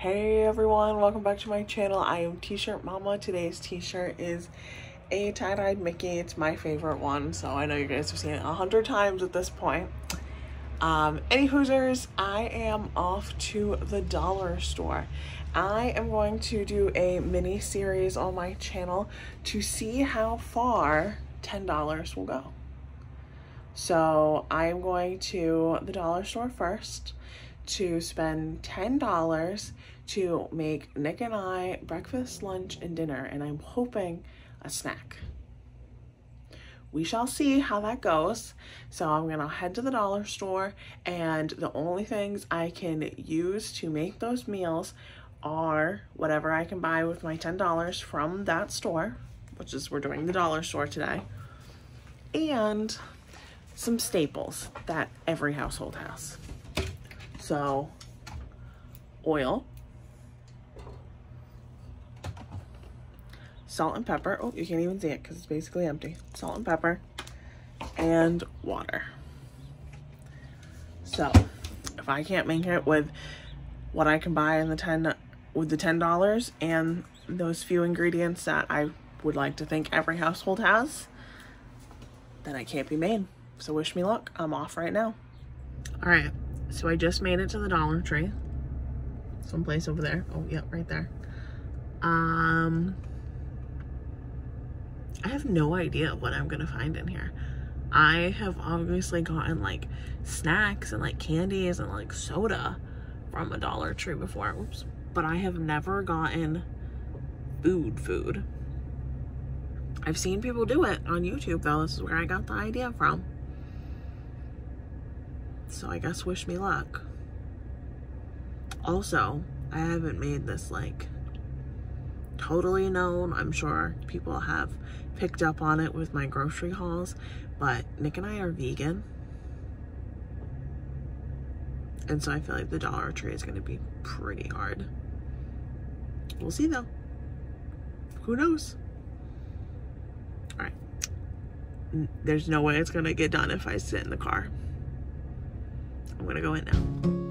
Hey everyone, welcome back to my channel. I am T-Shirt Momma. Today's t-shirt is a tie-dyed Mickey. It's my favorite one, so I know you guys have seen it a hundred times at this point. Um, any Hoosers, I am off to the dollar store. I am going to do a mini series on my channel to see how far $10 will go. So I am going to the dollar store first to spend $10 to make Nick and I breakfast, lunch, and dinner, and I'm hoping a snack. We shall see how that goes. So I'm gonna head to the dollar store, and the only things I can use to make those meals are whatever I can buy with my $10 from that store, which is we're doing the dollar store today, and some staples that every household has. So, oil, salt and pepper. Oh, you can't even see it because it's basically empty. Salt and pepper and water. So, if I can't make it with what I can buy in the 10 with the $10 and those few ingredients that I would like to think every household has, then I can't be made. So wish me luck. I'm off right now. All right. So I just made it to the Dollar Tree. Someplace over there. Oh, yep, right there. Um, I have no idea what I'm gonna find in here. I have obviously gotten like snacks and like candies and like soda from a Dollar Tree before. Oops. But I have never gotten food food. I've seen people do it on YouTube though. This is where I got the idea from. So I guess wish me luck. Also, I haven't made this like totally known. I'm sure people have picked up on it with my grocery hauls, but Nick and I are vegan. And so I feel like the Dollar Tree is going to be pretty hard. We'll see though. Who knows? All right. There's no way it's going to get done if I sit in the car. I'm gonna go in now.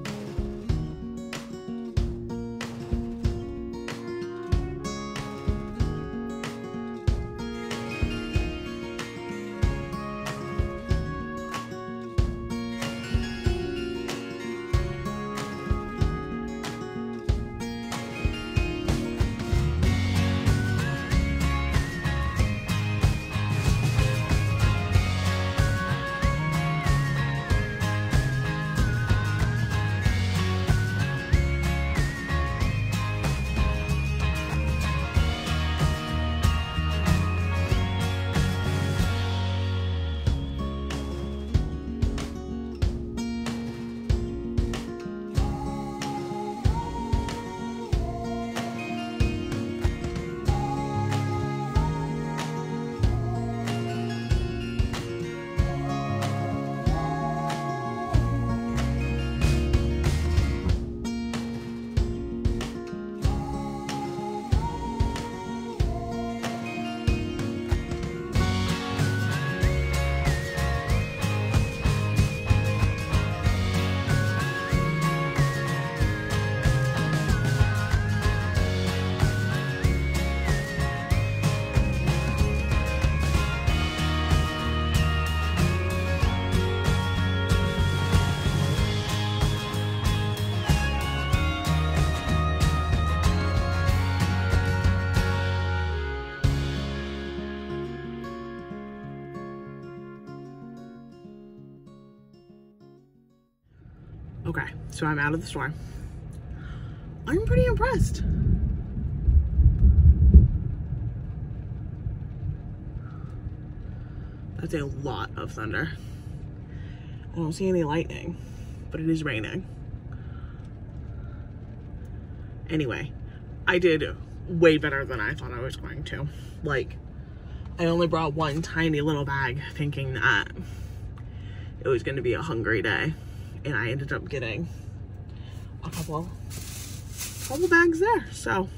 Okay, so I'm out of the store. I'm pretty impressed. That's a lot of thunder. I don't see any lightning, but it is raining. Anyway, I did way better than I thought I was going to. Like, I only brought one tiny little bag thinking that it was going to be a hungry day and I ended up getting a couple, couple bags there. So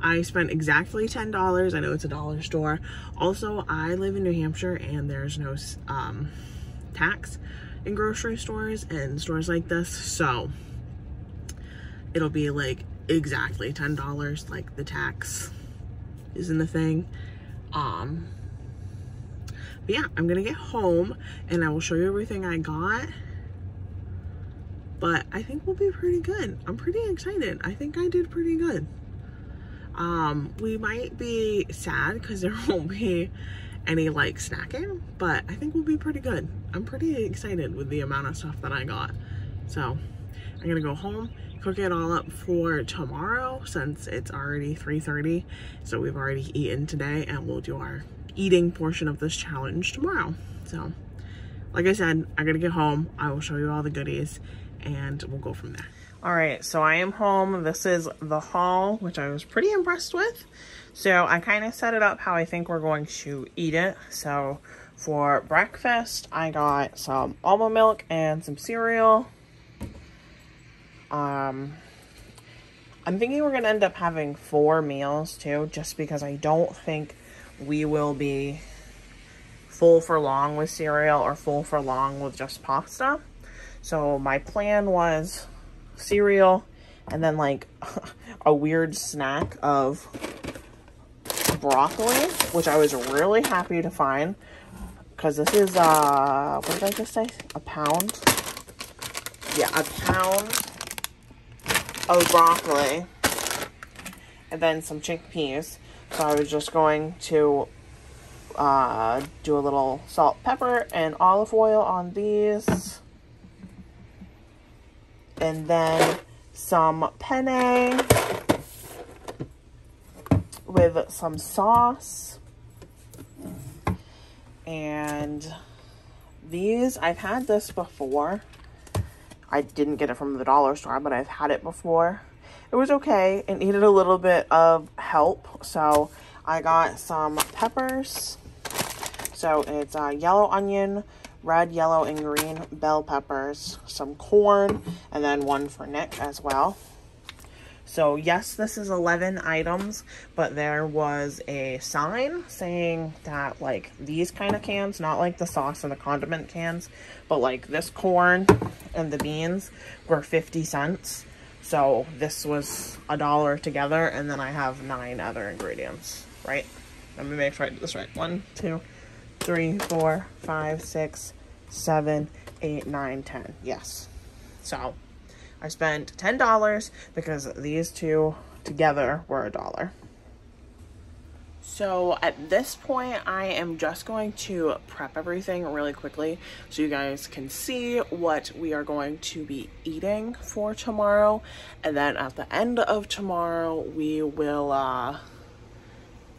I spent exactly $10. I know it's a dollar store. Also, I live in New Hampshire and there's no um, tax in grocery stores and stores like this. So it'll be like exactly $10, like the tax isn't a thing. Um, but yeah, I'm gonna get home and I will show you everything I got. But I think we'll be pretty good. I'm pretty excited. I think I did pretty good. Um, we might be sad because there won't be any like snacking, but I think we'll be pretty good. I'm pretty excited with the amount of stuff that I got. So I'm gonna go home, cook it all up for tomorrow since it's already 3.30. So we've already eaten today and we'll do our eating portion of this challenge tomorrow. So like I said, I gotta get home. I will show you all the goodies and we'll go from there. All right, so I am home. This is the haul, which I was pretty impressed with. So I kind of set it up how I think we're going to eat it. So for breakfast, I got some almond milk and some cereal. Um, I'm thinking we're going to end up having four meals too, just because I don't think we will be full for long with cereal or full for long with just pasta. So my plan was cereal and then like a weird snack of broccoli, which I was really happy to find because this is, uh, what did I just say? A pound? Yeah, a pound of broccoli and then some chickpeas. So I was just going to uh, do a little salt, pepper, and olive oil on these. And then some penne with some sauce. And these, I've had this before. I didn't get it from the dollar store, but I've had it before. It was okay. It needed a little bit of help. So I got some peppers. So it's a yellow onion, red, yellow, and green bell peppers, some corn, and then one for Nick as well. So yes, this is 11 items, but there was a sign saying that like these kind of cans, not like the sauce and the condiment cans, but like this corn and the beans were 50 cents. So this was a dollar together and then I have nine other ingredients, right? Let me make sure I do this right. One, two, three, four, five, six, seven, eight, nine, ten. Yes. So I spent $10 because these two together were a dollar. So at this point, I am just going to prep everything really quickly so you guys can see what we are going to be eating for tomorrow. And then at the end of tomorrow, we will uh,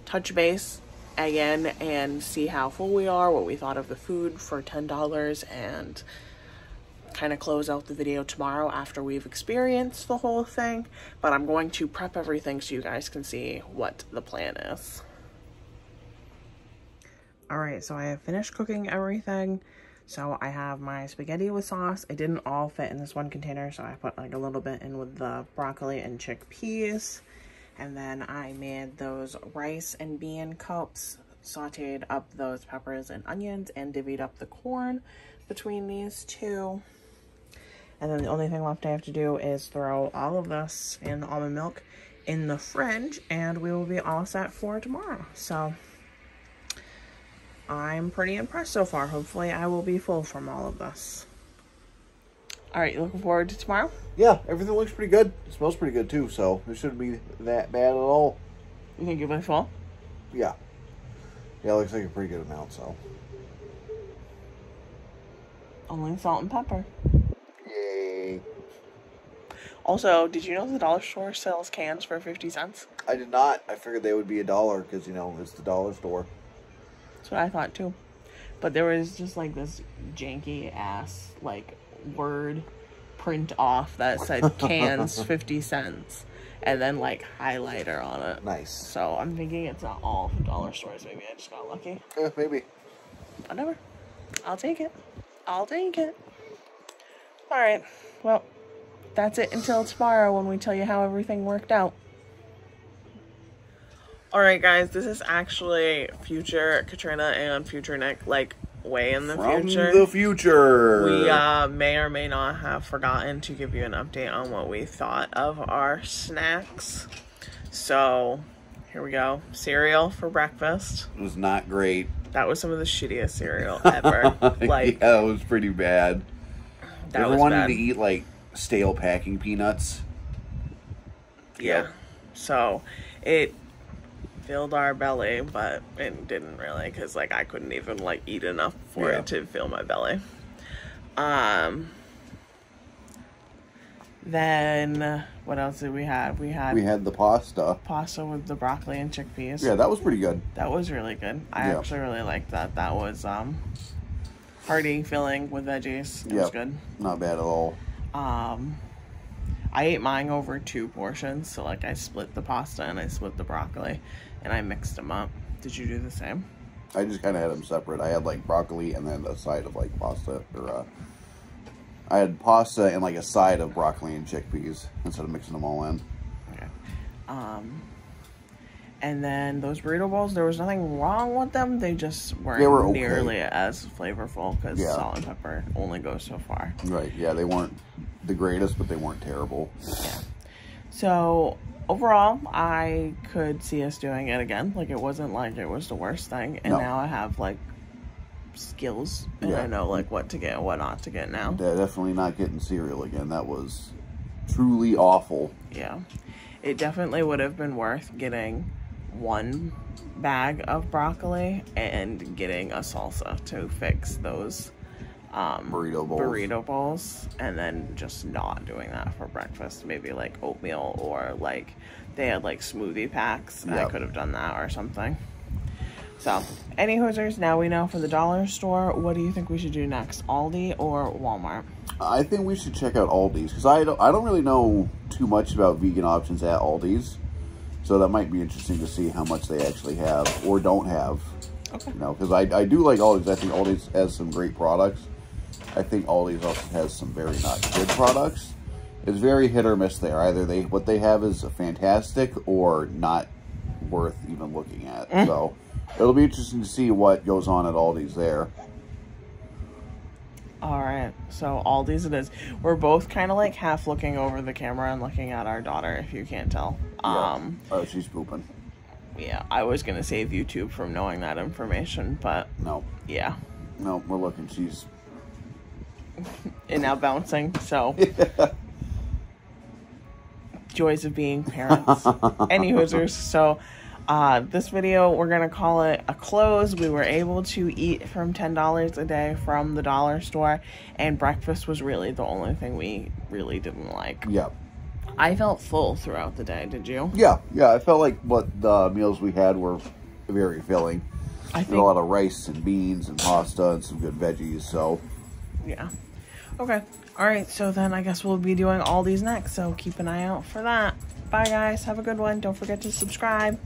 touch base again and see how full we are, what we thought of the food for $10 and kind of close out the video tomorrow after we've experienced the whole thing, but I'm going to prep everything so you guys can see what the plan is. Alright, so I have finished cooking everything. So I have my spaghetti with sauce. It didn't all fit in this one container, so I put like a little bit in with the broccoli and chickpeas. And then I made those rice and bean cups, sauteed up those peppers and onions, and divvied up the corn between these two. And then the only thing left I have to do is throw all of this in almond milk in the fridge, and we will be all set for tomorrow. So I'm pretty impressed so far. Hopefully I will be full from all of this. All right, you looking forward to tomorrow? Yeah, everything looks pretty good. It smells pretty good too, so it shouldn't be that bad at all. You think you'll be full? Yeah. Yeah, it looks like a pretty good amount, so. Only salt and pepper. Yay. Also, did you know the dollar store sells cans for 50 cents? I did not. I figured they would be a dollar because, you know, it's the dollar store. That's what I thought too. But there was just like this janky ass, like, word print off that said cans 50 cents and then like highlighter on it. Nice. So I'm thinking it's not all dollar stores. Maybe I just got lucky. Yeah, maybe. Whatever. I'll take it. I'll take it. All right. Well, that's it until tomorrow when we tell you how everything worked out. All right, guys, this is actually future Katrina and future Nick, like way in the From future. the future. we uh, may or may not have forgotten to give you an update on what we thought of our snacks. So, here we go. Cereal for breakfast. It was not great. That was some of the shittiest cereal ever. like, yeah, it was pretty bad. that you ever was wanted bad. to eat like stale packing peanuts? Yeah. So it filled our belly, but it didn't really because like I couldn't even like eat enough for Yeah. it to fill my belly. Um. Then what else did we have? We had We had the pasta. pasta with the broccoli and chickpeas. Yeah, that was pretty good. That was really good. I Yeah. actually really liked that. That was um hearty filling with veggies. It was good. Not bad at all. Um, I ate mine over two portions, so like I split the pasta and I split the broccoli, and I mixed them up. Did you do the same? I just kind of had them separate. I had like broccoli and then a side of like pasta or uh, I had pasta and like a side of broccoli and chickpeas instead of mixing them all in. Okay. Um, and then those burrito balls, there was nothing wrong with them. They just weren't They were okay. nearly as flavorful because Yeah. salt and pepper only goes so far. Right. Yeah, they weren't the greatest, but they weren't terrible. Yeah. So overall, I could see us doing it again. Like it wasn't like it was the worst thing, and No. now I have like skills and Yeah. I know like what to get and what not to get now. Yeah, definitely not getting cereal again. That was truly awful. Yeah, it definitely would have been worth getting one bag of broccoli and getting a salsa to fix those um, Burrito bowls. burrito bowls, and then just not doing that for breakfast. Maybe like oatmeal or like they had like smoothie packs. and I could have done that or something. So, any hoosers, now we know for the dollar store. What do you think we should do next, Aldi or Walmart? I think we should check out Aldi's because I don't, I don't really know too much about vegan options at Aldi's. So that might be interesting to see how much they actually have or don't have. Okay. You know, because I, I do like Aldi's. I think Aldi's has some great products. I think Aldi's also has some very not good products. It's very hit or miss there. Either they what they have is fantastic or not worth even looking at. So it'll be interesting to see what goes on at Aldi's there. All right, so Aldi's it is. We're both kind of like half looking over the camera and looking at our daughter, if you can't tell. Um, oh, she's pooping. yeah, I was gonna save YouTube from knowing that information, but No, yeah, no, we're looking. She's and now bouncing. So joys of being parents. Any hoosers. So uh, this video, we're gonna call it a close. We were able to eat from ten dollars a day from the dollar store, and breakfast was really the only thing we really didn't like. yeah, I felt full throughout the day. Did you? yeah, yeah. I felt like what the meals we had were very filling. I think. a lot of rice and beans and pasta and some good veggies. So Yeah. Okay. All right. So then I guess we'll be doing Aldi's next. So keep an eye out for that. Bye, guys. Have a good one. Don't forget to subscribe.